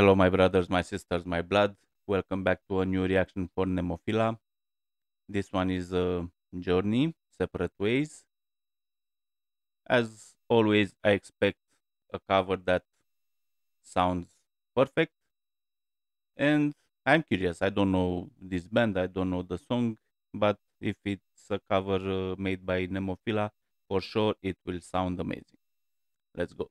Hello, my brothers, my sisters, my blood. Welcome back to a new reaction for Nemophila. This one is a journey, separate ways. As always, I expect a cover that sounds perfect. And I'm curious. I don't know this band, I don't know the song, but if it's a cover uh, made by Nemophila, for sure it will sound amazing. Let's go.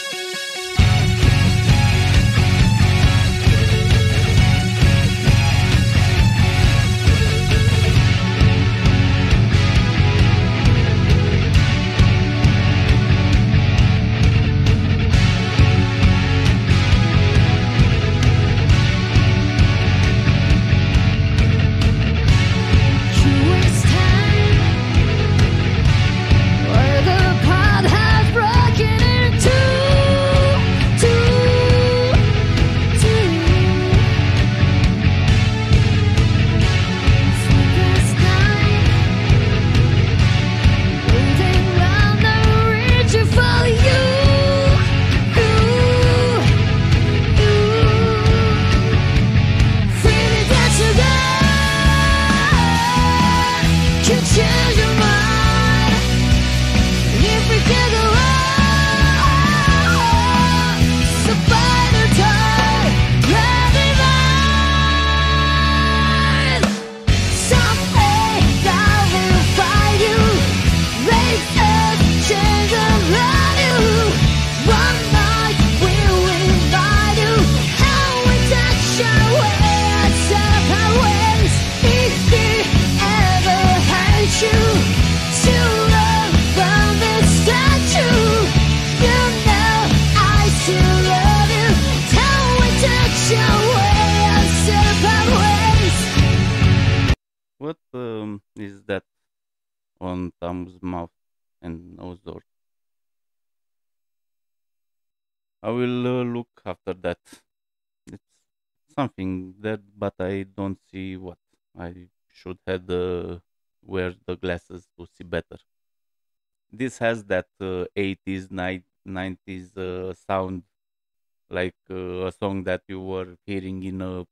What um, is that on Tamu's mouth and nose door? I will uh, look after that. It's something there, but I don't see what. I should have the wear the glasses to see better. This has that uh, 80s, ni- 90s uh, sound, like uh, a song that you were hearing in a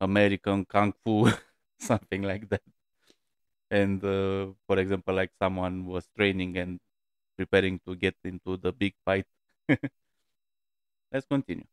American kung fu, something like that. And uh, for example, like someone was training and preparing to get into the big fight. Let's continue.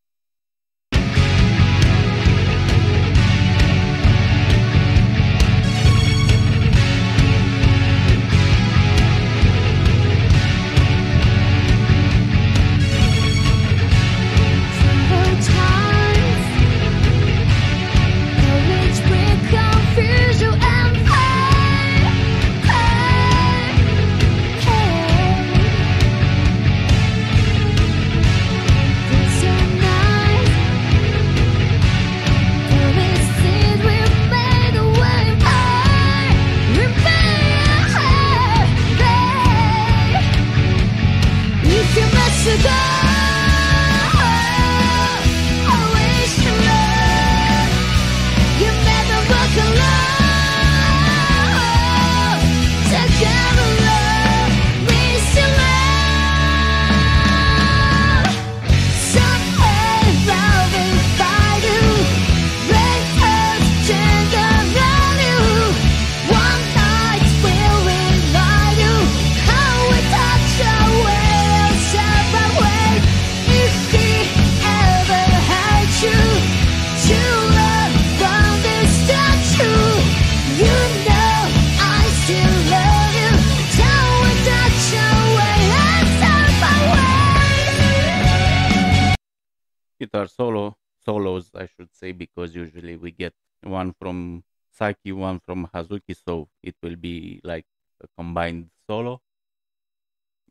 Guitar solo, solos, I should say, because usually we get one from Saki, one from Hazuki, so it will be like a combined solo.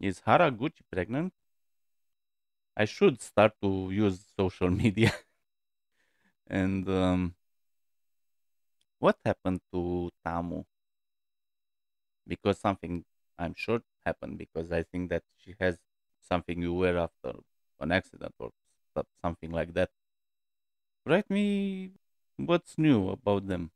Is Haraguchi pregnant? I should start to use social media. and um, what happened to Tamu? Because something I'm sure happened because I think that she has something you were after an accident or something like that. Write me what's new about them.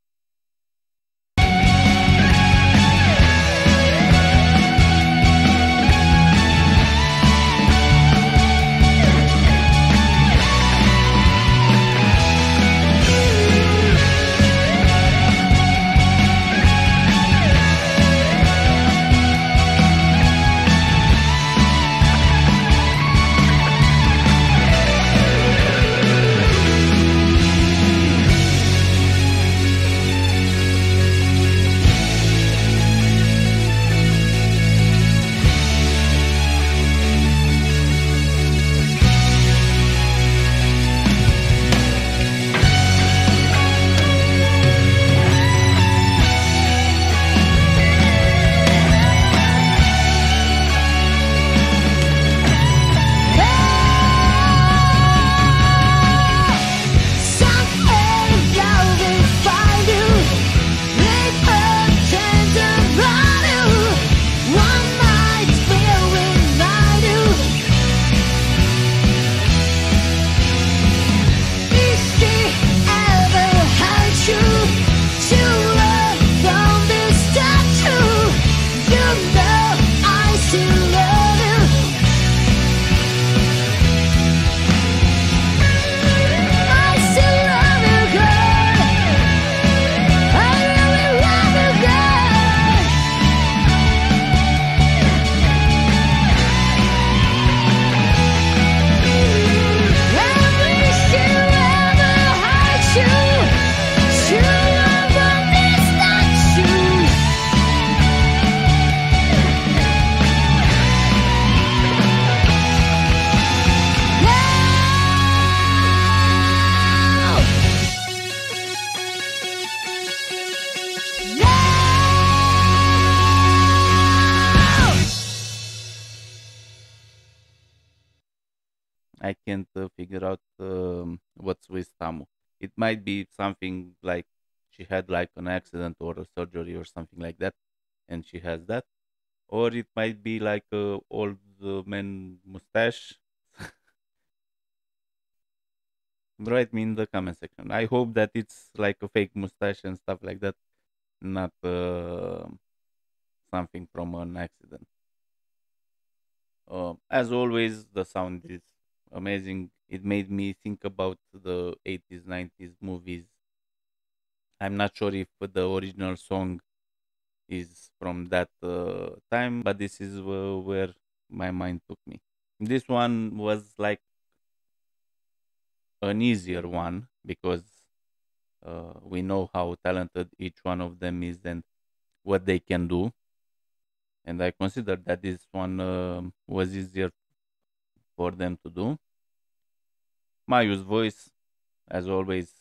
I can't uh, figure out um, what's with Tamu. It might be something like she had like an accident or a surgery or something like that, and she has that, or it might be like a old uh, man mustache. Write me in the comment section. I hope that it's like a fake mustache and stuff like that, not uh, something from an accident. Uh, as always, the sound is amazing. It made me think about the 80s, 90s movies. I'm not sure if the original song is from that uh, time, but this is uh, where my mind took me. This one was like an easier one because uh, we know how talented each one of them is and what they can do. And I consider that this one um was easier for them to do. Mayu's voice, as always,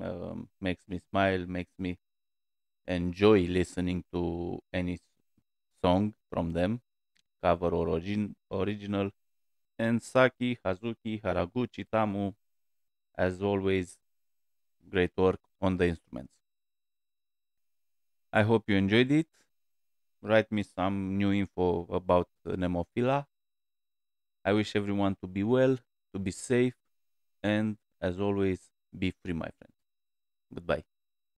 um, makes me smile, makes me enjoy listening to any song from them, cover or origin- original. And Saki, Hazuki, Haraguchi, Tamu, as always, great work on the instruments. I hope you enjoyed it. Write me some new info about Nemophila. I wish everyone to be well, to be safe, and as always, be free, my friend. Goodbye.